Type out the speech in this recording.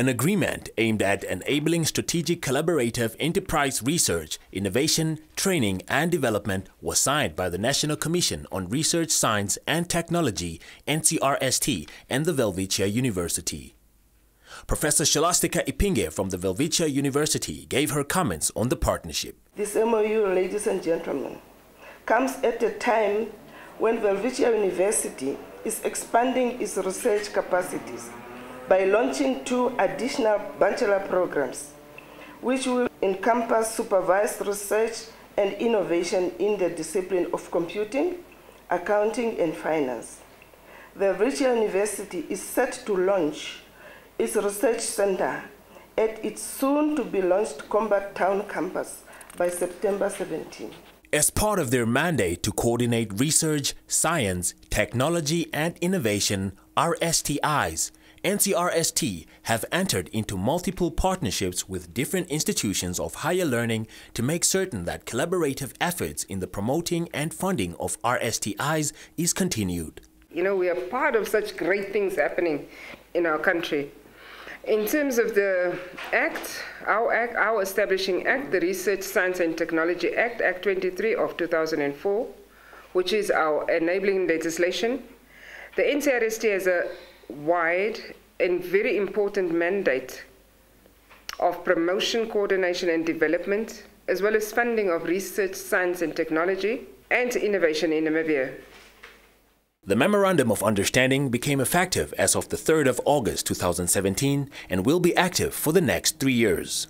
An agreement aimed at enabling strategic collaborative enterprise research, innovation, training and development was signed by the National Commission on Research, Science and Technology, NCRST, and the Welwitchia University. Professor Scholastika Iipinge from the Welwitchia University gave her comments on the partnership. This MOU, ladies and gentlemen, comes at a time when Welwitchia University is expanding its research capacities by launching two additional bachelor programs, which will encompass supervised research and innovation in the discipline of computing, accounting, and finance. The Welwitchia University is set to launch its research center at its soon to be launched Combat Town campus by September 17. As part of their mandate to coordinate research, science, technology, and innovation, RSTIs, NCRST have entered into multiple partnerships with different institutions of higher learning to make certain that collaborative efforts in the promoting and funding of RSTIs is continued. You know, we are part of such great things happening in our country. In terms of the Act, our Act, our establishing Act, the Research, Science and Technology Act, Act 23 of 2004, which is our enabling legislation, the NCRST has a wide and very important mandate of promotion, coordination, and development, as well as funding of research, science, and technology, and innovation in Namibia. The Memorandum of Understanding became effective as of the 3rd of August 2017 and will be active for the next three years.